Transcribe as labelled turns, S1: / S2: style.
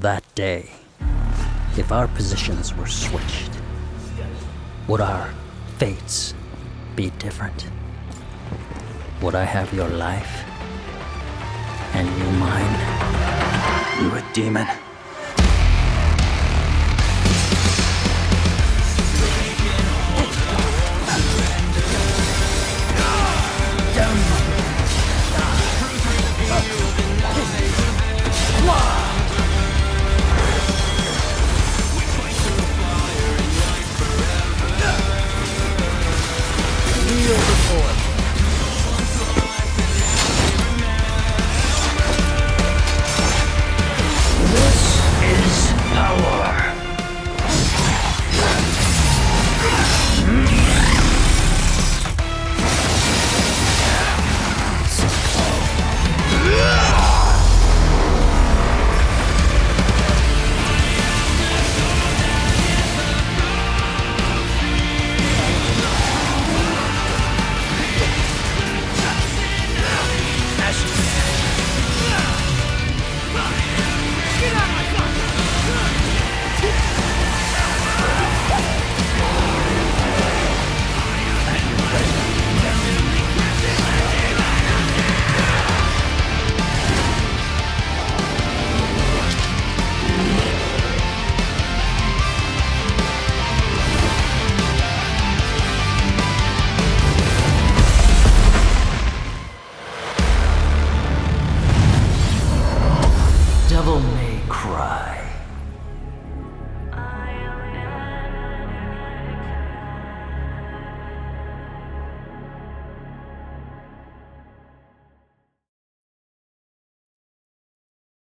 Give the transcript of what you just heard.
S1: that day, if our positions were switched, would our fates be different? Would I have your life and you mine? You a demon?